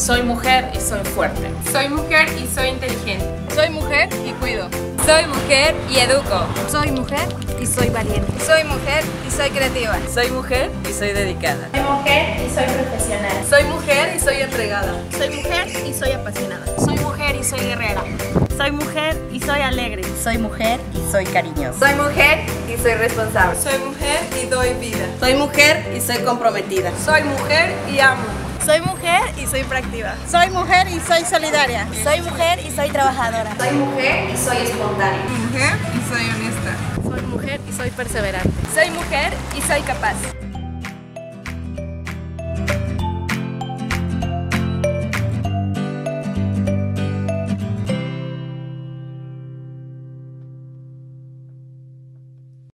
Soy mujer y soy fuerte. Soy mujer y soy inteligente. Soy mujer y cuido. Soy mujer y educo. Soy mujer y soy valiente. Soy mujer y soy creativa. Soy mujer y soy dedicada. Soy mujer y soy profesional. Soy mujer y soy entregada. Soy mujer y soy apasionada. Soy mujer y soy guerrera. Soy mujer y soy alegre. Soy mujer y soy cariñosa. Soy mujer y soy responsable. Soy mujer y doy vida. Soy mujer y soy comprometida. Soy mujer y amo. Soy mujer y soy proactiva. Soy mujer y soy solidaria. Soy mujer y soy trabajadora. Soy mujer y soy espontánea. Soy mujer y soy honesta. Soy mujer y soy perseverante. Soy mujer y soy capaz.